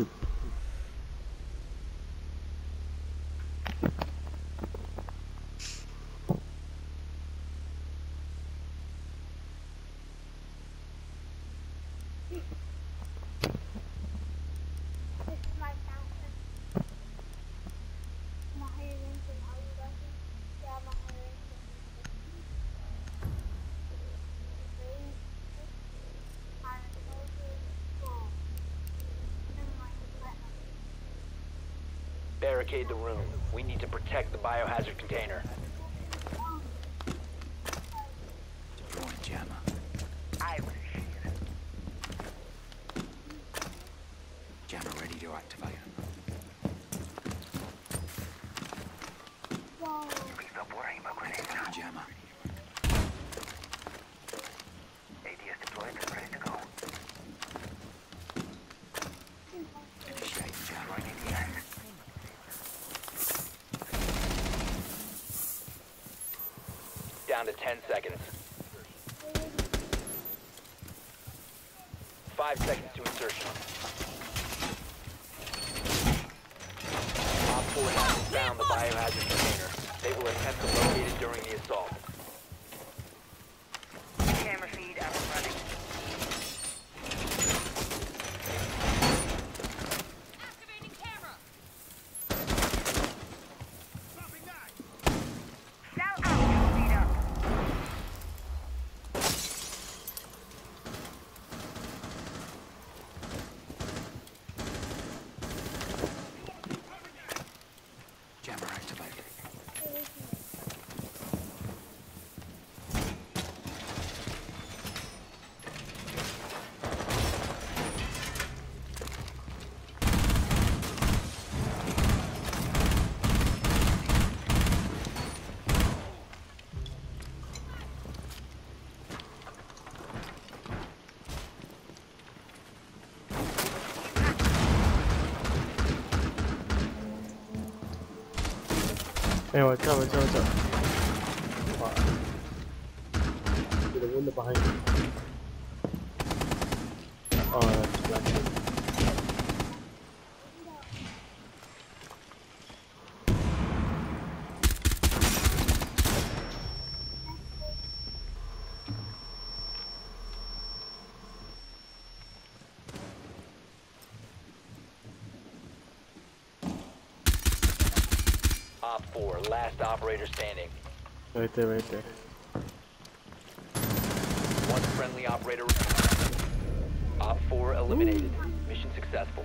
This Barricade the room. We need to protect the biohazard container. Deploying jammer. Jammer ready to activate. Whoa. Jammer. Initiating jammer. Down to 10 seconds. Five seconds to insertion. OpFor has found the biohazard container. They will attempt to locate it during the assault. Hey, watch out, watch out, watch out. Wow. A window behind you. OpFor, last operator standing. Right there, right there. One friendly operator. Op 4 eliminated. Mission successful.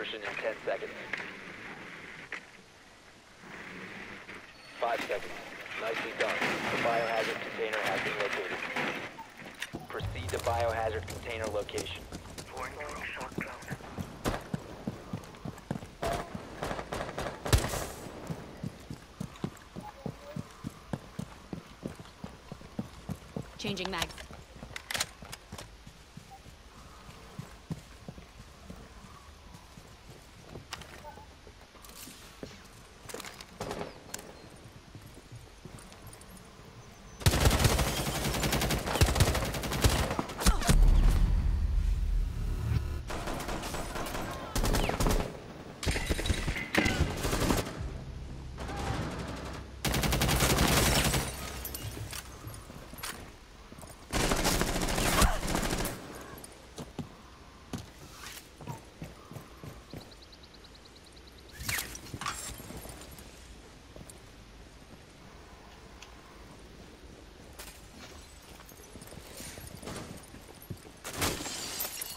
Insertion in 10 seconds. Five seconds. Nicely done. The biohazard container has been located. Proceed to biohazard container location. Changing mags.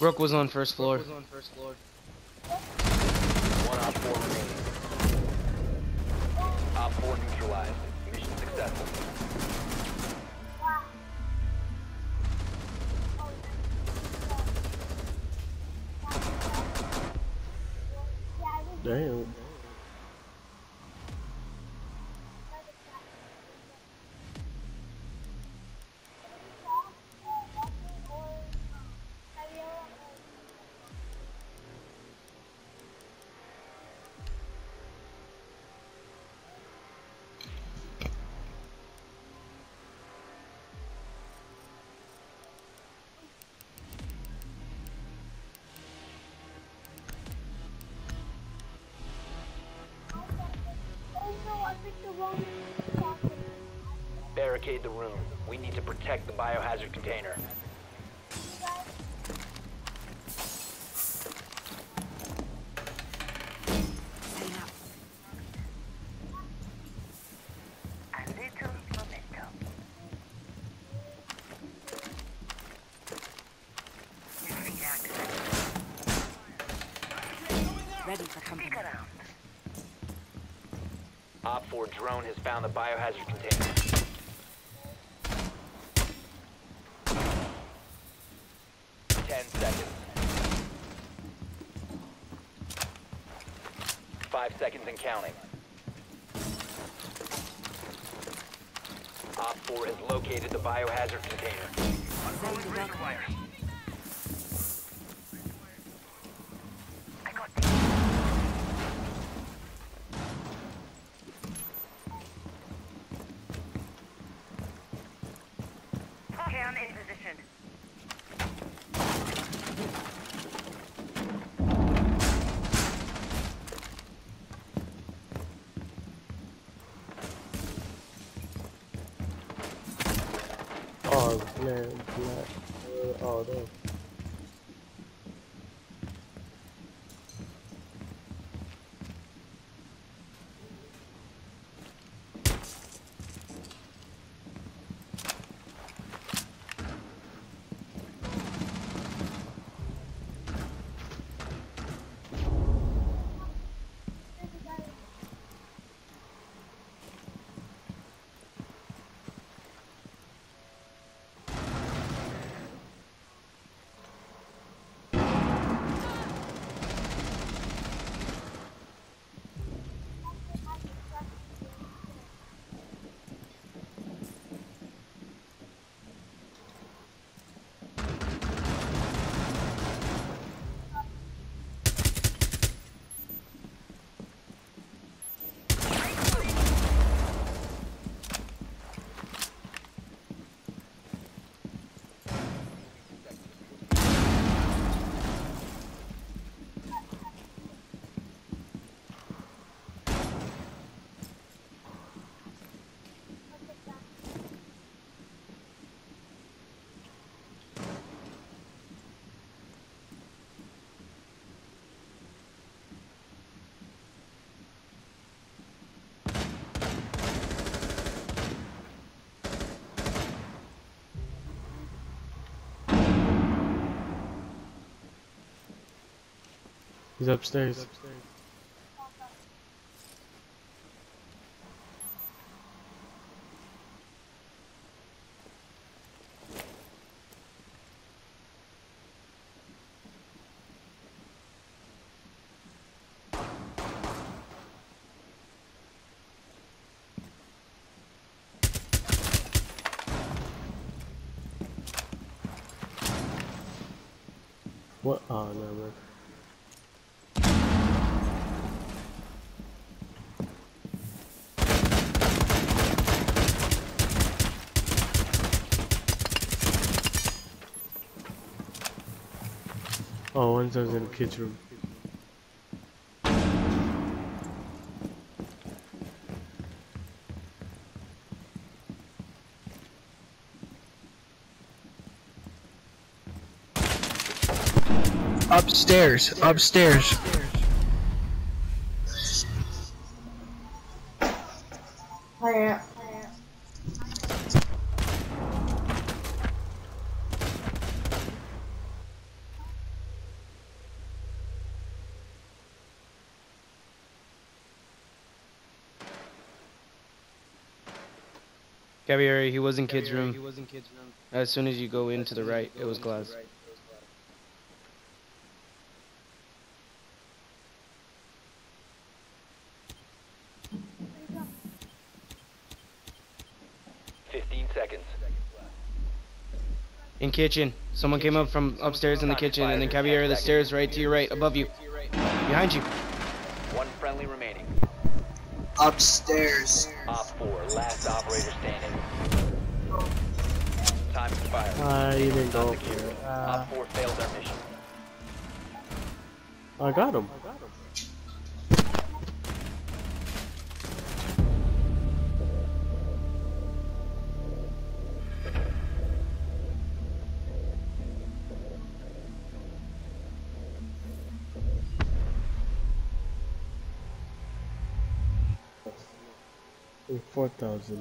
Rook was on first floor. One OpFor remaining. OpFor neutralized. Mission successful. Wow. Oh, yeah, I did Damn. Barricade the room. We need to protect the biohazard container. Guys, Setting up. A little momentum. New feed activated. Ready for company. Around. OpFor drone has found the biohazard container. Ten seconds. Five seconds and counting. OpFor has located the biohazard container. Ready to welcome. I got this. Cam in position. Oh man, black. Oh no. He's upstairs. What? Oh no, man. Oh, one's in the kids room. Upstairs, upstairs. Gabriel, he was in kids' room. As soon as you go into the right, it was glass. Fifteen seconds. In kitchen. Someone came up from upstairs in the kitchen, and then Caballero, the stairs right to your right, above you. Behind you. Upstairs. Op 4, last operator standing. Time to fire. Uh, you didn't go here. Uh, OpFor failed their mission. I got him. I got him. 4,000.